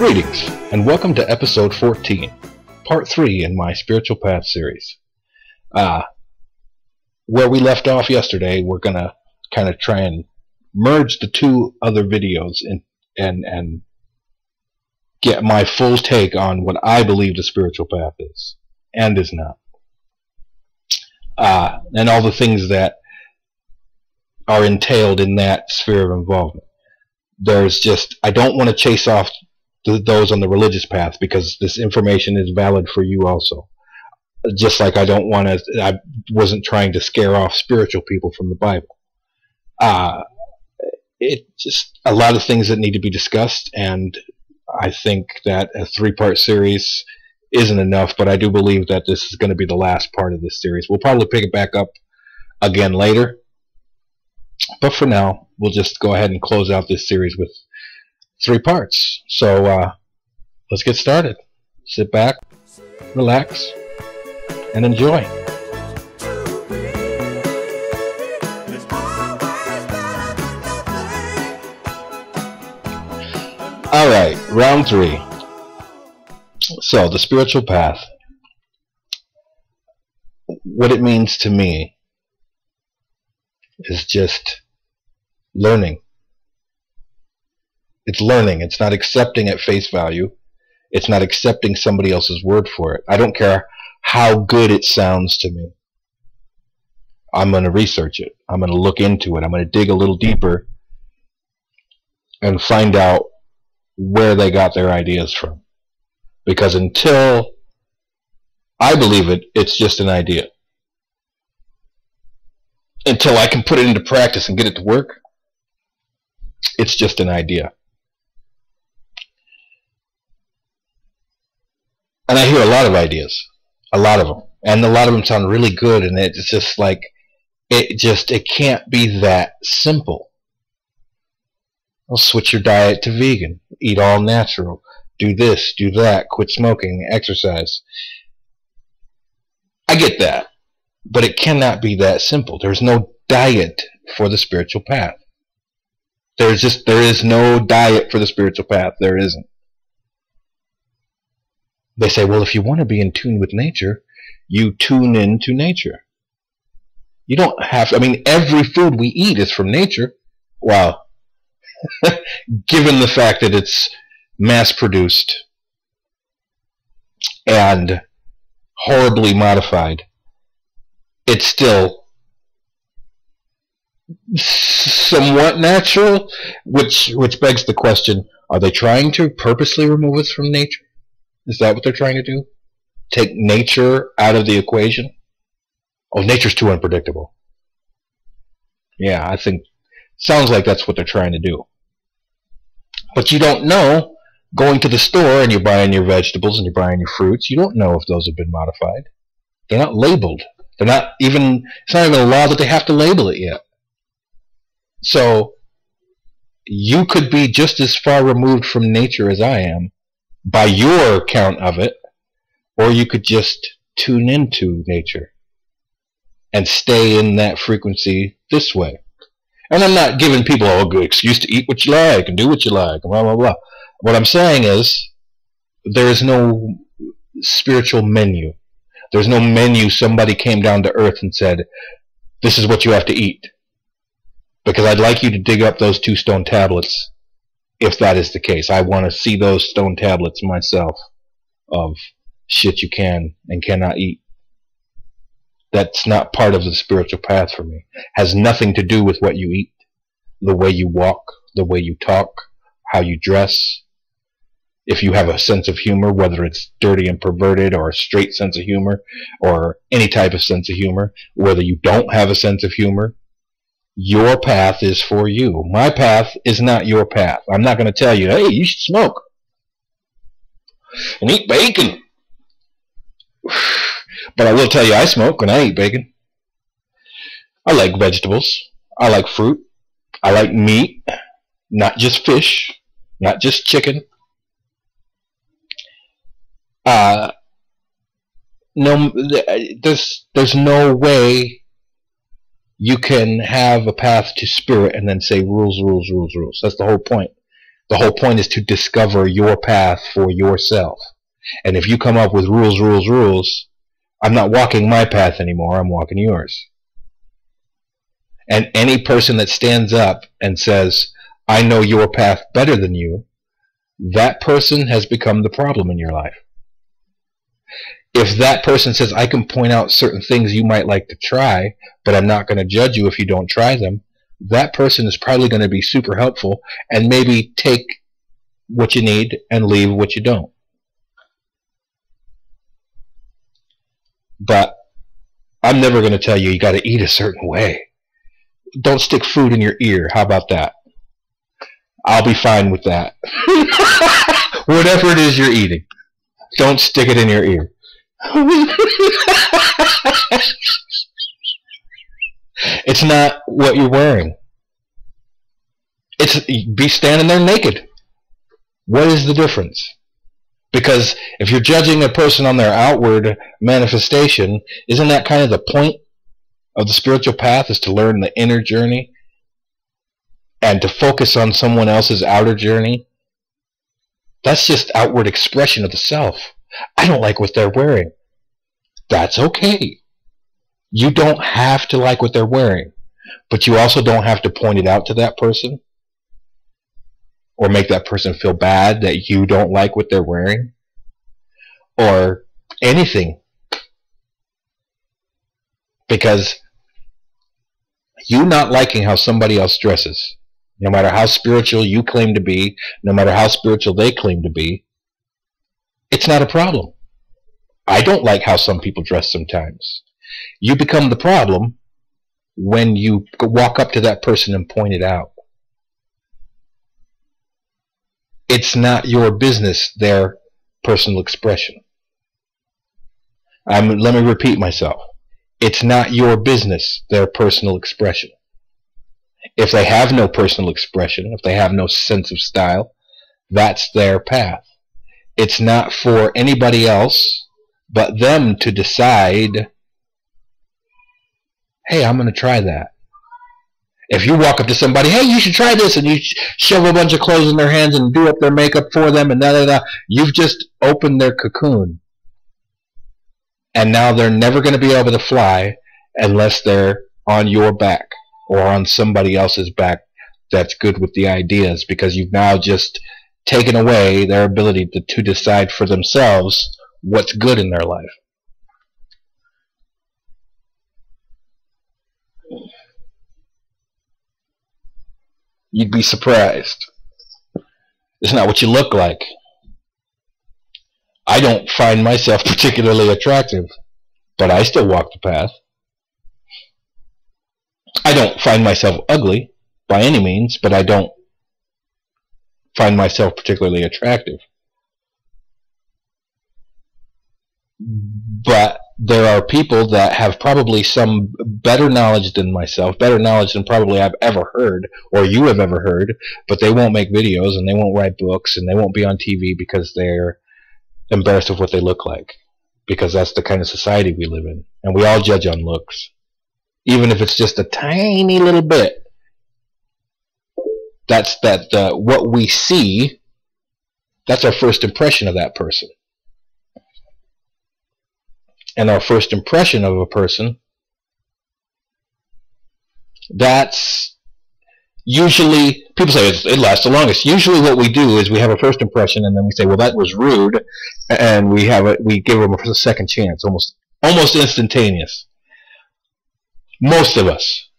Greetings, and welcome to episode 14, part 3 in my Spiritual Path series. Uh, where we left off yesterday, we're going to kind of try and merge the two other videos in, and, and get my full take on what I believe the spiritual path is and is not. Uh, and all the things that are entailed in that sphere of involvement. There's just, I don't want to chase off th those on the religious path because this information is valid for you also. Just like I don't want to, I wasn't trying to scare off spiritual people from the Bible. Uh, it just a lot of things that need to be discussed, and I think that a three-part series isn't enough. But I do believe that this is going to be the last part of this series. We'll probably pick it back up again later, but for now, we'll just go ahead and close out this series with three parts. So uh, let's get started. Sit back, relax, and enjoy. All right, round three. So, the spiritual path. What it means to me is just learning. It's learning. It's not accepting at face value. It's not accepting somebody else's word for it. I don't care how good it sounds to me. I'm going to research it. I'm going to look into it. I'm going to dig a little deeper and find out where they got their ideas from. Because until I believe it, it's just an idea. Until I can put it into practice and get it to work, it's just an idea. And I hear a lot of ideas, a lot of them, and a lot of them sound really good, and it's just like, it just, it can't be that simple. Well, switch your diet to vegan. Eat all natural. Do this, do that. Quit smoking. Exercise. I get that. But it cannot be that simple. There's no diet for the spiritual path. There's just, there is no diet for the spiritual path. There isn't. They say, well, if you want to be in tune with nature, you tune into nature. You don't have, to, I mean, every food we eat is from nature. Wow. given the fact that it's mass produced and horribly modified, it's still somewhat natural, which which begs the question: Are they trying to purposely remove us from nature? Is that what they're trying to do? Take nature out of the equation? Oh, nature's too unpredictable. Yeah, I think sounds like that's what they're trying to do. But you don't know going to the store and you're buying your vegetables and you're buying your fruits, you don't know if those have been modified. They're not labeled. They're not even, it's not even a law that they have to label it yet. So, you could be just as far removed from nature as I am by your count of it, or you could just tune into nature and stay in that frequency this way. And I'm not giving people a good excuse to eat what you like and do what you like, blah, blah, blah. What I'm saying is there is no spiritual menu. There's no menu somebody came down to earth and said, this is what you have to eat. Because I'd like you to dig up those two stone tablets if that is the case. I want to see those stone tablets myself of shit you can and cannot eat that's not part of the spiritual path for me. Has nothing to do with what you eat, the way you walk, the way you talk, how you dress. If you have a sense of humor, whether it's dirty and perverted or a straight sense of humor or any type of sense of humor, whether you don't have a sense of humor, your path is for you. My path is not your path. I'm not going to tell you, hey, you should smoke and eat bacon. But I will tell you, I smoke and I eat bacon. I like vegetables. I like fruit. I like meat, not just fish, not just chicken. Uh, no, there's there's no way you can have a path to spirit and then say rules, rules, rules, rules. That's the whole point. The whole point is to discover your path for yourself. And if you come up with rules, rules, rules, I'm not walking my path anymore, I'm walking yours. And any person that stands up and says, I know your path better than you, that person has become the problem in your life. If that person says, I can point out certain things you might like to try, but I'm not going to judge you if you don't try them, that person is probably going to be super helpful and maybe take what you need and leave what you don't. But I'm never going to tell you you got to eat a certain way. Don't stick food in your ear. How about that? I'll be fine with that. Whatever it is you're eating, don't stick it in your ear. it's not what you're wearing. It's be standing there naked. What is the difference? Because if you're judging a person on their outward manifestation, isn't that kind of the point of the spiritual path is to learn the inner journey and to focus on someone else's outer journey? That's just outward expression of the self. I don't like what they're wearing. That's okay. You don't have to like what they're wearing, but you also don't have to point it out to that person or make that person feel bad that you don't like what they're wearing or anything because you not liking how somebody else dresses no matter how spiritual you claim to be no matter how spiritual they claim to be it's not a problem I don't like how some people dress sometimes you become the problem when you walk up to that person and point it out it's not your business, their personal expression. I'm, let me repeat myself. It's not your business, their personal expression. If they have no personal expression, if they have no sense of style, that's their path. It's not for anybody else but them to decide, hey, I'm going to try that. If you walk up to somebody, hey, you should try this, and you shove a bunch of clothes in their hands and do up their makeup for them, and da da da, you've just opened their cocoon. And now they're never going to be able to fly unless they're on your back or on somebody else's back that's good with the ideas because you've now just taken away their ability to, to decide for themselves what's good in their life. you'd be surprised. It's not what you look like. I don't find myself particularly attractive, but I still walk the path. I don't find myself ugly by any means, but I don't find myself particularly attractive. But there are people that have probably some better knowledge than myself, better knowledge than probably I've ever heard or you have ever heard, but they won't make videos and they won't write books and they won't be on TV because they're embarrassed of what they look like. Because that's the kind of society we live in. And we all judge on looks. Even if it's just a tiny little bit. That's that uh, what we see, that's our first impression of that person and our first impression of a person, that's usually, people say it lasts the longest. Usually what we do is we have a first impression and then we say, well, that was rude, and we have a, we give them a second chance, almost, almost instantaneous. Most of us.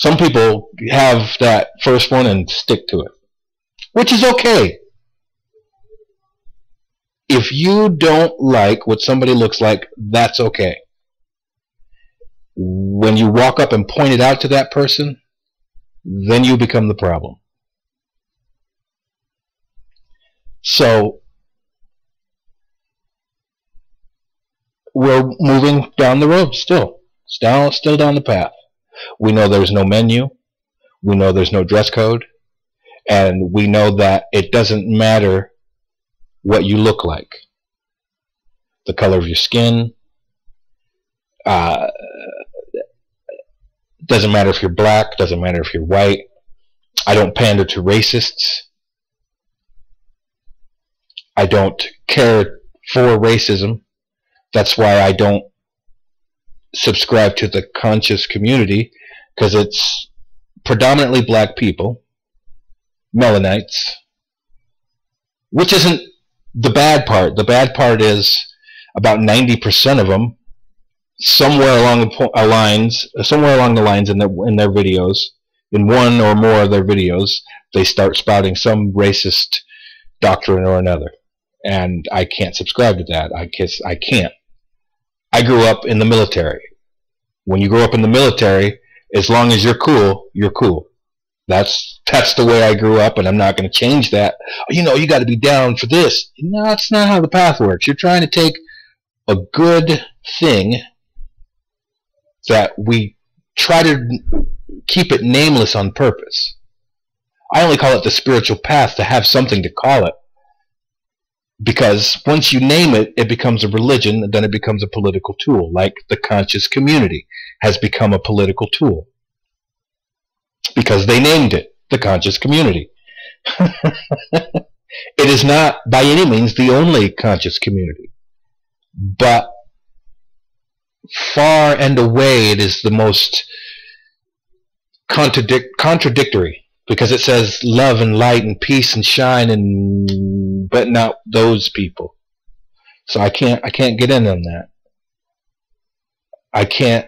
Some people have that first one and stick to it, which is okay if you don't like what somebody looks like, that's okay. When you walk up and point it out to that person, then you become the problem. So, we're moving down the road still. Still, still down the path. We know there's no menu. We know there's no dress code. And we know that it doesn't matter what you look like, the color of your skin. Uh, doesn't matter if you're black, doesn't matter if you're white. I don't pander to racists. I don't care for racism. That's why I don't subscribe to the conscious community because it's predominantly black people, melanites, which isn't the bad part. The bad part is about 90% of them somewhere along the uh, lines, somewhere along the lines in their in their videos, in one or more of their videos, they start spouting some racist doctrine or another, and I can't subscribe to that. I guess I can't. I grew up in the military. When you grow up in the military, as long as you're cool, you're cool. That's that's the way I grew up, and I'm not going to change that. You know, you got to be down for this. No, that's not how the path works. You're trying to take a good thing that we try to keep it nameless on purpose. I only call it the spiritual path to have something to call it. Because once you name it, it becomes a religion, and then it becomes a political tool, like the conscious community has become a political tool. Because they named it the conscious community. it is not by any means the only conscious community, but far and away it is the most contradic- contradictory because it says love and light and peace and shine and but not those people. So i can't i can't get in on that. I can't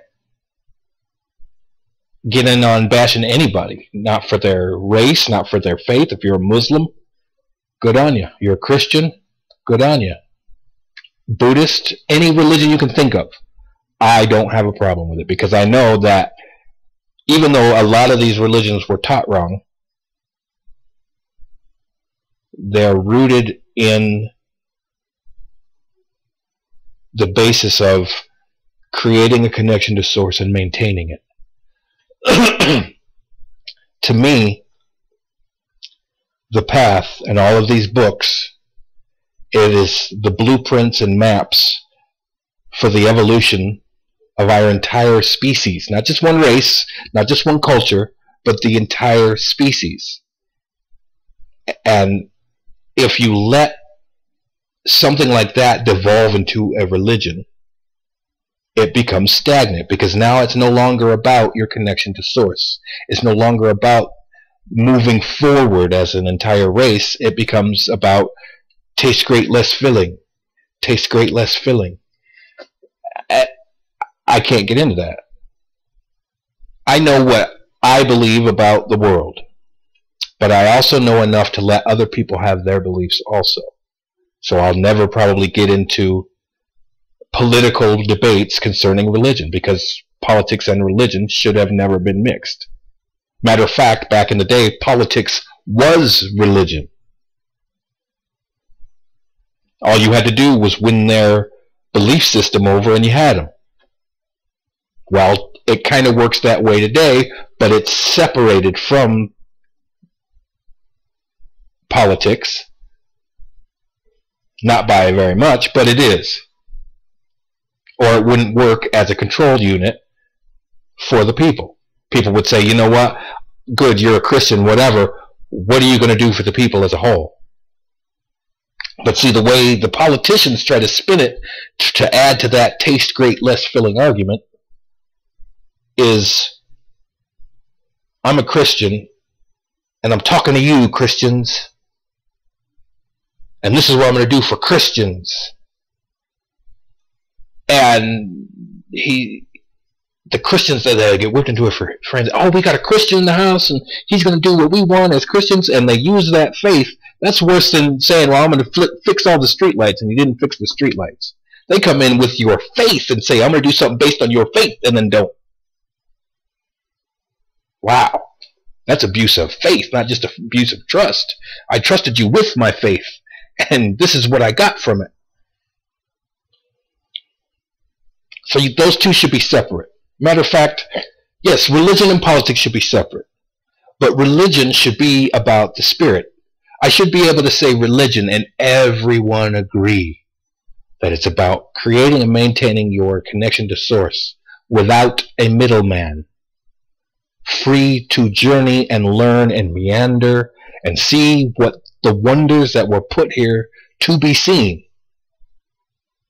get in on bashing anybody not for their race not for their faith. If you're a muslim good on you. You're a christian good on you. Buddhist any religion you can think of I don't have a problem with it because I know that even though a lot of these religions were taught wrong, they're rooted in the basis of creating a connection to source and maintaining it. to me, the path and all of these books, it is the blueprints and maps for the evolution of our entire species, not just one race, not just one culture, but the entire species. And if you let something like that devolve into a religion, it becomes stagnant because now it's no longer about your connection to source. It's no longer about moving forward as an entire race. It becomes about taste great, less filling. Taste great, less filling. I can't get into that. I know what I believe about the world, but I also know enough to let other people have their beliefs also. So I'll never probably get into political debates concerning religion because politics and religion should have never been mixed. Matter of fact, back in the day, politics was religion. All you had to do was win their belief system over and you had them. Well, it kind of works that way today, but it's separated from politics. Not by very much, but it is. Or it wouldn't work as a control unit for the people. People would say, you know what? Good, you're a Christian, whatever. What are you going to do for the people as a whole? But see, the way the politicians try to spin it to add to that taste great, less filling argument is I'm a Christian and I'm talking to you, Christians. And this is what I'm going to do for Christians. And he, the Christians that they get whipped into it for friends. Oh, we got a Christian in the house, and he's going to do what we want as Christians, and they use that faith. That's worse than saying, "Well, I'm going to fix all the streetlights," and you didn't fix the streetlights. They come in with your faith and say, "I'm going to do something based on your faith," and then don't. Wow. That's abuse of faith, not just abuse of trust. I trusted you with my faith, and this is what I got from it. So you, those two should be separate. Matter of fact, yes, religion and politics should be separate. But religion should be about the spirit. I should be able to say religion and everyone agree that it's about creating and maintaining your connection to source without a middleman free to journey and learn and meander and see what the wonders that were put here to be seen.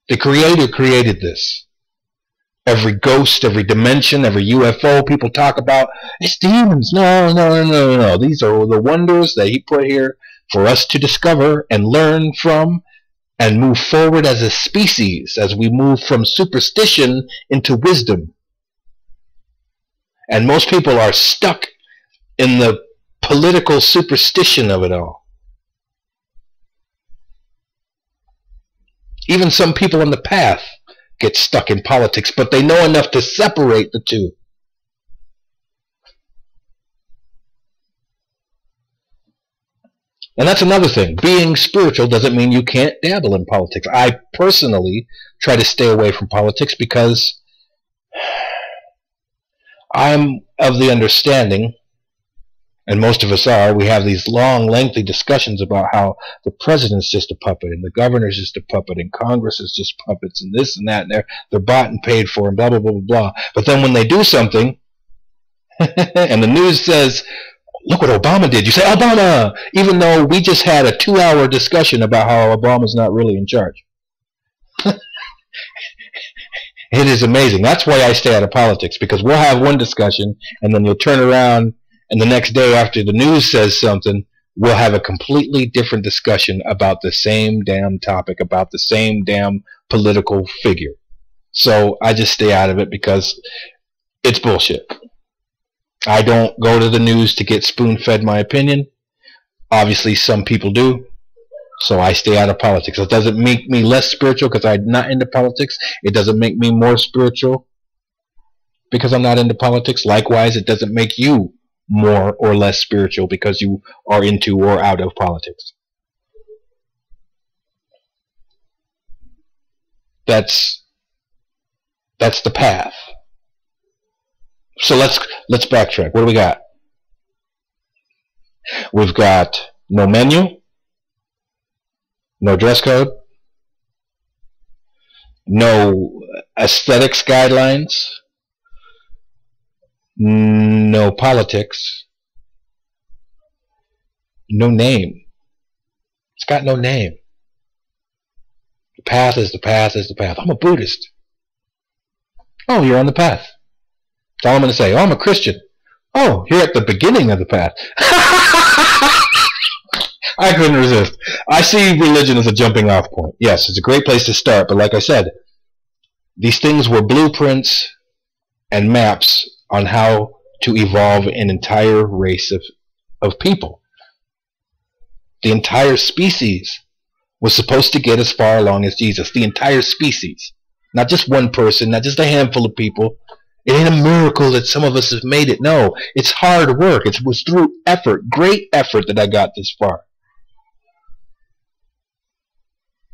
The Creator created this. Every ghost, every dimension, every UFO people talk about, it's demons. No, no, no, no, no. These are the wonders that He put here for us to discover and learn from and move forward as a species as we move from superstition into wisdom. And most people are stuck in the political superstition of it all. Even some people on the path get stuck in politics, but they know enough to separate the two. And that's another thing. Being spiritual doesn't mean you can't dabble in politics. I personally try to stay away from politics because I'm of the understanding and most of us are, we have these long, lengthy discussions about how the president's just a puppet and the governor's just a puppet and Congress is just puppets and this and that and they're, they're bought and paid for and blah, blah, blah, blah, blah. But then when they do something and the news says, look what Obama did, you say, Obama! Even though we just had a two-hour discussion about how Obama's not really in charge. it is amazing. That's why I stay out of politics because we'll have one discussion and then you'll turn around and the next day after the news says something, we'll have a completely different discussion about the same damn topic, about the same damn political figure. So I just stay out of it because it's bullshit. I don't go to the news to get spoon fed my opinion. Obviously, some people do. So I stay out of politics. It doesn't make me less spiritual because I'm not into politics. It doesn't make me more spiritual because I'm not into politics. Likewise, it doesn't make you more or less spiritual because you are into or out of politics. That's that's the path. So let's let's backtrack. What do we got? We've got no menu, no dress code, no aesthetics guidelines, no politics. No name. It's got no name. The path is the path is the path. I'm a Buddhist. Oh, you're on the path. That's all I'm going to say. Oh, I'm a Christian. Oh, you're at the beginning of the path. I couldn't resist. I see religion as a jumping off point. Yes, it's a great place to start, but like I said, these things were blueprints and maps on how to evolve an entire race of, of people. The entire species was supposed to get as far along as Jesus. The entire species. Not just one person, not just a handful of people. It ain't a miracle that some of us have made it. No, it's hard work. It was through effort, great effort that I got this far.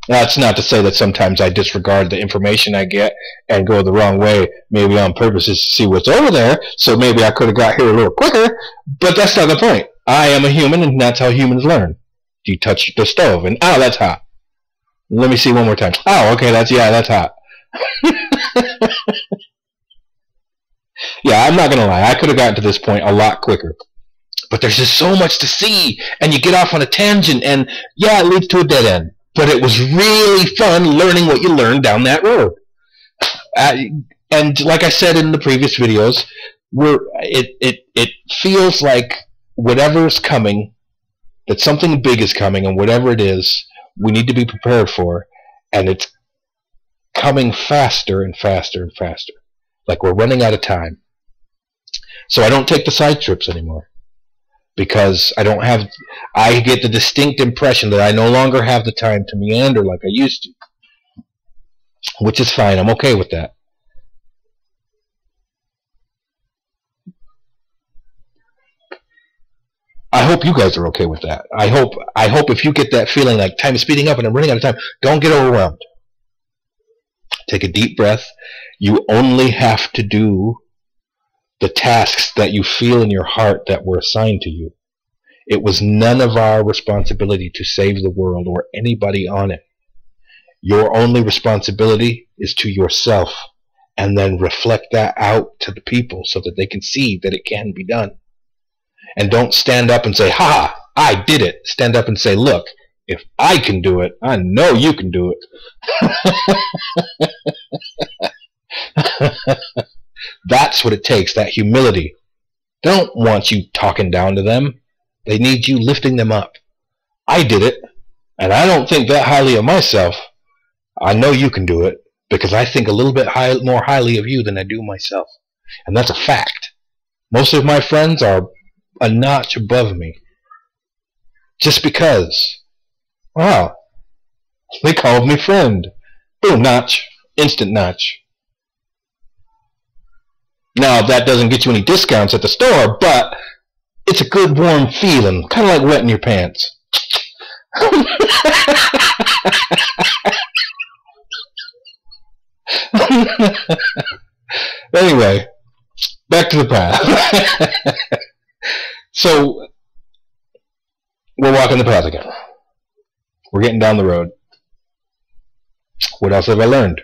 That's not to say that sometimes I disregard the information I get and go the wrong way, maybe on purpose to see what's over there, so maybe I could have got here a little quicker, but that's not the point. I am a human, and that's how humans learn. You touch the stove, and oh, that's hot. Let me see one more time. Oh, okay, that's, yeah, that's hot. yeah, I'm not going to lie. I could have gotten to this point a lot quicker. But there's just so much to see, and you get off on a tangent, and yeah, it leads to a dead end but it was really fun learning what you learned down that road. Uh, and like I said in the previous videos, we're it it it feels like whatever's coming, that something big is coming, and whatever it is, we need to be prepared for, and it's coming faster and faster and faster. Like we're running out of time. So I don't take the side trips anymore because I don't have, I get the distinct impression that I no longer have the time to meander like I used to. Which is fine. I'm okay with that. I hope you guys are okay with that. I hope I hope if you get that feeling like time is speeding up and I'm running out of time, don't get overwhelmed. Take a deep breath. You only have to do the tasks that you feel in your heart that were assigned to you. It was none of our responsibility to save the world or anybody on it. Your only responsibility is to yourself and then reflect that out to the people so that they can see that it can be done. And don't stand up and say, ha, I did it. Stand up and say, look, if I can do it, I know you can do it. That's what it takes, that humility. They don't want you talking down to them. They need you lifting them up. I did it, and I don't think that highly of myself. I know you can do it because I think a little bit high, more highly of you than I do myself. And that's a fact. Most of my friends are a notch above me. Just because. Wow. They called me friend. Boom, notch. Instant notch. Now, that doesn't get you any discounts at the store, but it's a good warm feeling. Kind of like wetting your pants. anyway, back to the path. so, we're walking the path again. We're getting down the road. What else have I learned?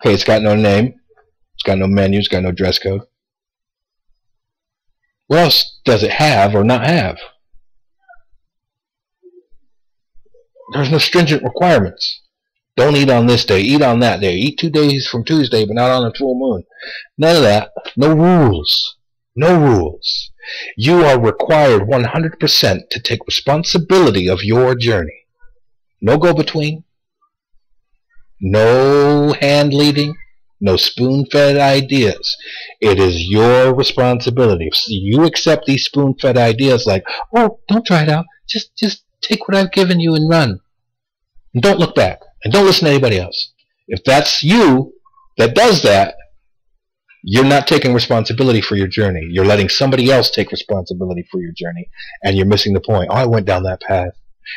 Okay, it's got no name. It's got no menu. It's got no dress code. What else does it have or not have? There's no stringent requirements. Don't eat on this day. Eat on that day. Eat two days from Tuesday, but not on a full moon. None of that. No rules. No rules. You are required 100% to take responsibility of your journey. No go-between. No hand leading. No spoon-fed ideas. It is your responsibility. If you accept these spoon-fed ideas like, oh, don't try it out. Just, just take what I've given you and run. And don't look back. And don't listen to anybody else. If that's you that does that, you're not taking responsibility for your journey. You're letting somebody else take responsibility for your journey, and you're missing the point. Oh, I went down that path,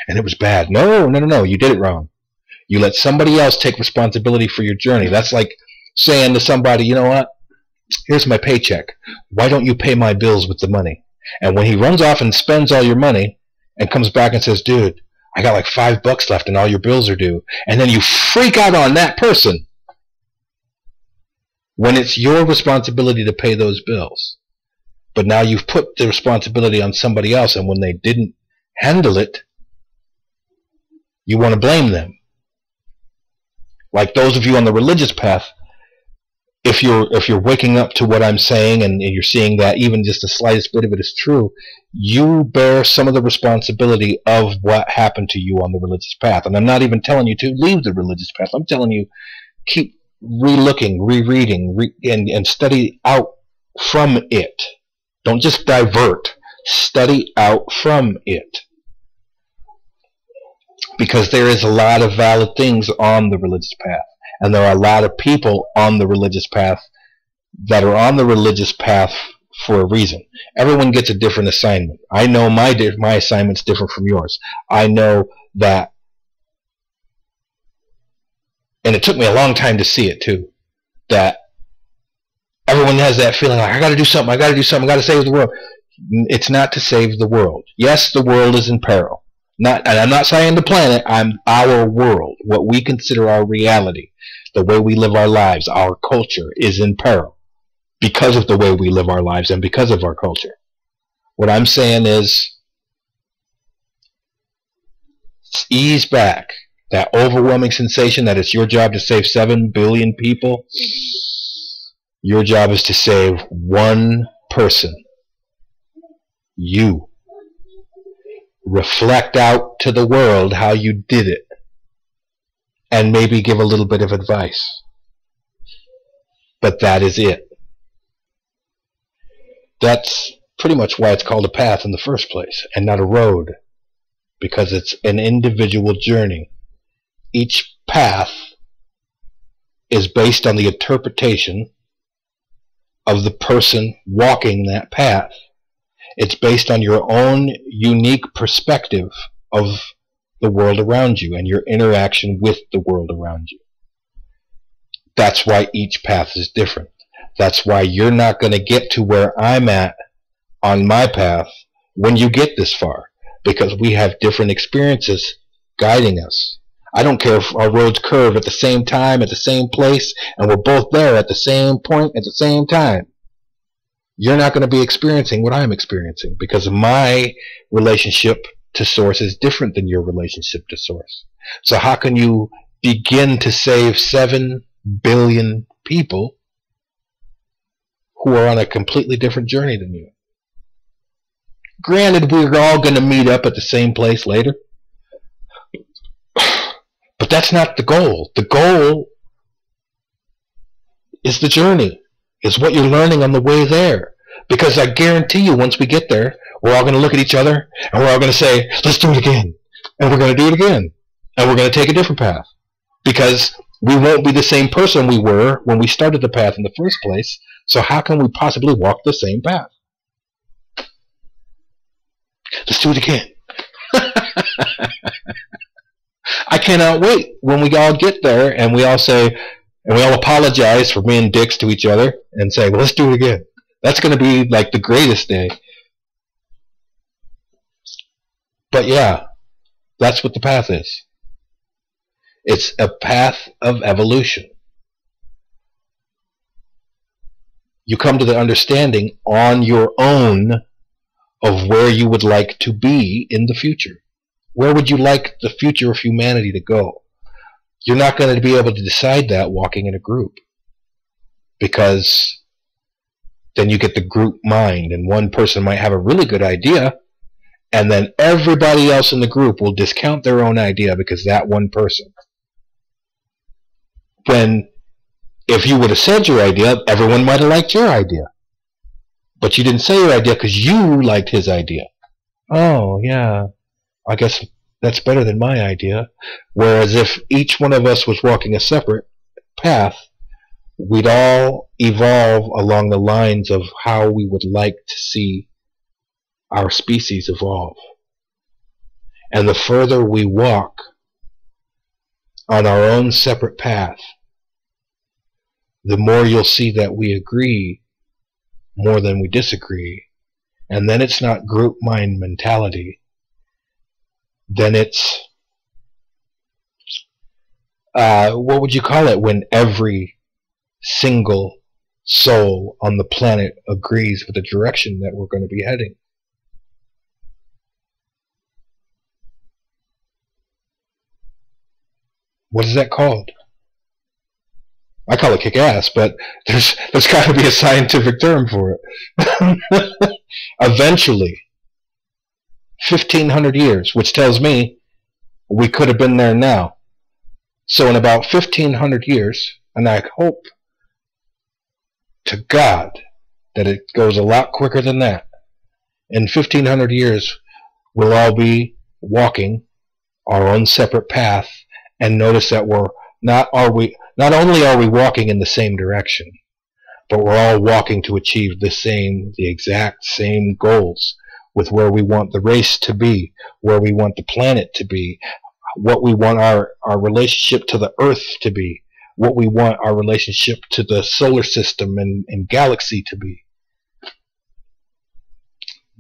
and it was bad. No, no, no, no. You did it wrong. You let somebody else take responsibility for your journey. That's like saying to somebody, you know what? Here's my paycheck. Why don't you pay my bills with the money? And when he runs off and spends all your money and comes back and says, dude, I got like five bucks left and all your bills are due. And then you freak out on that person when it's your responsibility to pay those bills. But now you've put the responsibility on somebody else and when they didn't handle it, you want to blame them. Like those of you on the religious path, if you're if you're waking up to what I'm saying and, and, you're seeing that even just the slightest bit of it is true, you bear some of the responsibility of what happened to you on the religious path. And I'm not even telling you to leave the religious path. I'm telling you keep relooking, rereading, re and, and study out from it. Don't just divert. Study out from it. Because there is a lot of valid things on the religious path. And there are a lot of people on the religious path that are on the religious path for a reason. Everyone gets a different assignment. I know my my assignment's different from yours. I know that, and it took me a long time to see it too. That everyone has that feeling like I got to do something. I got to do something. I got to save the world. It's not to save the world. Yes, the world is in peril. Not, and I'm not saying the planet. I'm our world, what we consider our reality the way we live our lives, our culture is in peril because of the way we live our lives and because of our culture. What I'm saying is ease back that overwhelming sensation that it's your job to save 7 billion people. Your job is to save one person. You. Reflect out to the world how you did it and maybe give a little bit of advice. But that is it. That's pretty much why it's called a path in the first place and not a road because it's an individual journey. Each path is based on the interpretation of the person walking that path. It's based on your own unique perspective of the world around you and your interaction with the world around you. That's why each path is different. That's why you're not going to get to where I'm at on my path when you get this far because we have different experiences guiding us. I don't care if our roads curve at the same time, at the same place, and we're both there at the same point at the same time. You're not going to be experiencing what I'm experiencing because my relationship to source is different than your relationship to source. So how can you begin to save 7 billion people who are on a completely different journey than you? Granted, we're all going to meet up at the same place later. But that's not the goal. The goal is the journey, is what you're learning on the way there. Because I guarantee you, once we get there, we're all going to look at each other and we're all going to say, let's do it again. And we're going to do it again. And we're going to take a different path. Because we won't be the same person we were when we started the path in the first place. So how can we possibly walk the same path? Let's do it again. I cannot wait when we all get there and we all say, and we all apologize for being dicks to each other and say, well, let's do it again. That's going to be like the greatest day. But yeah, that's what the path is. It's a path of evolution. You come to the understanding on your own of where you would like to be in the future. Where would you like the future of humanity to go? You're not going to be able to decide that walking in a group because then you get the group mind and one person might have a really good idea and then everybody else in the group will discount their own idea because that one person. When if you would have said your idea, everyone might have liked your idea. But you didn't say your idea because you liked his idea. Oh, yeah. I guess that's better than my idea. Whereas if each one of us was walking a separate path, we'd all evolve along the lines of how we would like to see our species evolve. And the further we walk on our own separate path, the more you'll see that we agree more than we disagree. And then it's not group mind mentality then it's uh, what would you call it when every single soul on the planet agrees with the direction that we're going to be heading? What is that called? I call it kick ass, but there's there's got to be a scientific term for it. Eventually, 1500 years, which tells me we could have been there now. So in about 1500 years, and I hope to God that it goes a lot quicker than that, in 1500 years, we'll all be walking our own separate path and notice that we're not are we not only are we walking in the same direction, but we're all walking to achieve the same the exact same goals with where we want the race to be, where we want the planet to be, what we want our, our relationship to the earth to be, what we want our relationship to the solar system and, and galaxy to be.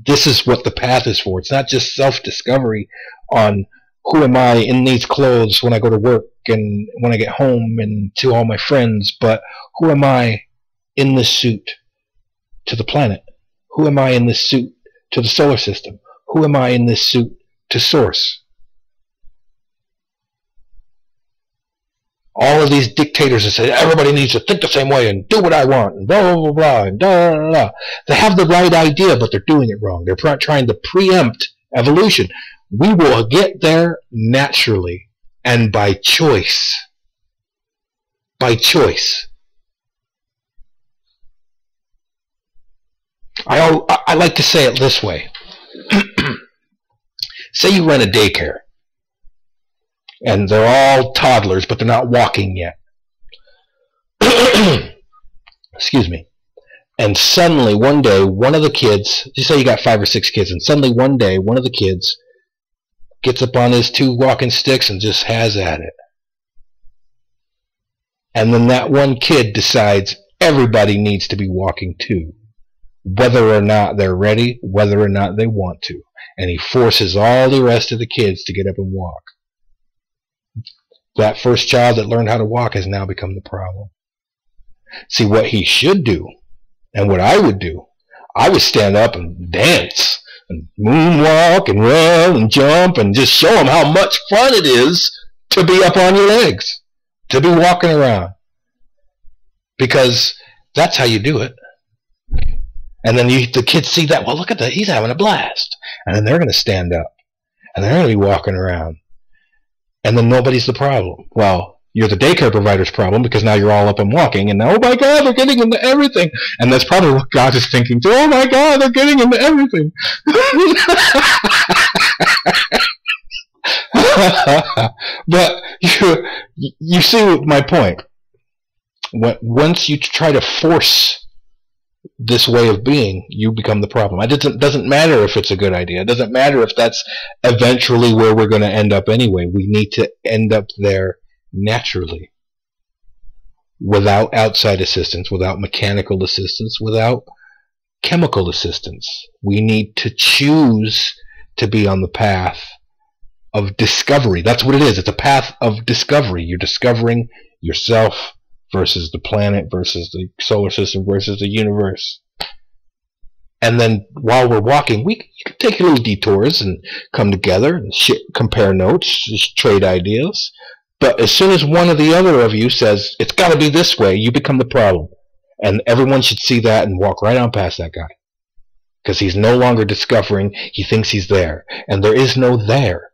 This is what the path is for. It's not just self-discovery on who am I in these clothes when I go to work and when I get home and to all my friends, but who am I in this suit to the planet? Who am I in this suit to the solar system? Who am I in this suit to source? All of these dictators that say everybody needs to think the same way and do what I want and blah, blah, blah, blah, and blah, blah, blah. They have the right idea, but they're doing it wrong. They're trying to preempt evolution. We will get there naturally and by choice. By choice. I, I like to say it this way. say you run a daycare, and they're all toddlers, but they're not walking yet. Excuse me. And suddenly, one day, one of the kids, just say you got five or six kids, and suddenly one day, one of the kids gets up on his two walking sticks and just has at it. And then that one kid decides everybody needs to be walking too whether or not they're ready, whether or not they want to. And he forces all the rest of the kids to get up and walk. That first child that learned how to walk has now become the problem. See, what he should do, and what I would do, I would stand up and dance and moonwalk and run and jump and just show them how much fun it is to be up on your legs, to be walking around. Because that's how you do it. And then you, the kids see that, well, look at that, he's having a blast. And then they're going to stand up. And they're going to be walking around. And then nobody's the problem. Well, you're the daycare provider's problem because now you're all up and walking, and now, oh my God, they're getting into everything. And that's probably what God is thinking too. Oh my God, they're getting into everything. but you, you see my point. Once you try to force this way of being, you become the problem. It doesn't, doesn't matter if it's a good idea. It doesn't matter if that's eventually where we're going to end up anyway. We need to end up there naturally without outside assistance, without mechanical assistance, without chemical assistance. We need to choose to be on the path of discovery. That's what it is. It's a path of discovery. You're discovering yourself versus the planet versus the solar system versus the universe. And then while we're walking, we can take little detours and come together and compare notes, trade ideas. But as soon as one or the other of you says, it's got to be this way, you become the problem. And everyone should see that and walk right on past that guy. Because he's no longer discovering, he thinks he's there. And there is no there.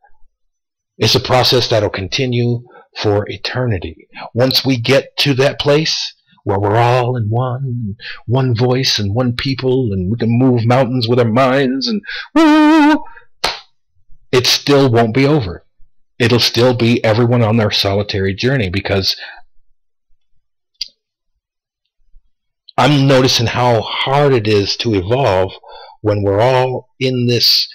It's a process that'll continue for eternity. Once we get to that place where we're all in one, one voice and one people, and we can move mountains with our minds, and woo, it still won't be over it'll still be everyone on their solitary journey because I'm noticing how hard it is to evolve when we're all in this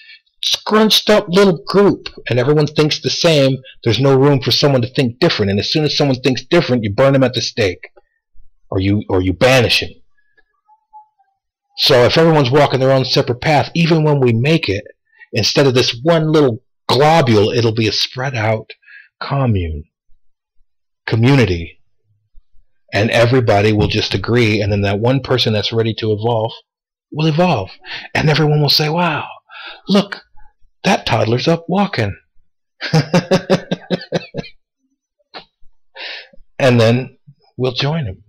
scrunched up little group and everyone thinks the same. There's no room for someone to think different. And as soon as someone thinks different, you burn them at the stake or you, or you banish them. So if everyone's walking their own separate path, even when we make it, instead of this one little globule, it'll be a spread out commune, community. And everybody will just agree, and then that one person that's ready to evolve will evolve. And everyone will say, wow, look, that toddler's up walking. and then we'll join him.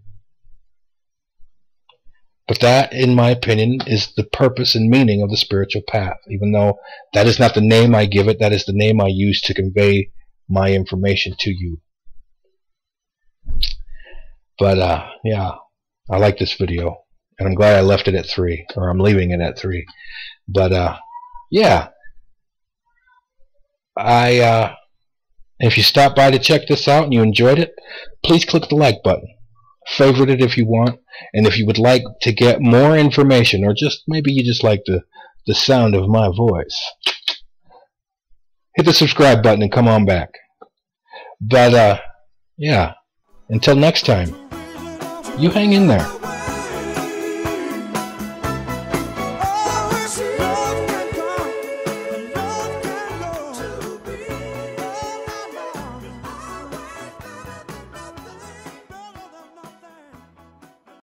But that, in my opinion, is the purpose and meaning of the spiritual path. Even though that is not the name I give it, that is the name I use to convey my information to you. But, uh, yeah, I like this video. And I'm glad I left it at 3, or I'm leaving it at 3. But, uh, yeah. I, uh, if you stopped by to check this out and you enjoyed it, please click the like button favorite it if you want. And if you would like to get more information, or just maybe you just like the, the sound of my voice, hit the subscribe button and come on back. But, uh, yeah, until next time, you hang in there.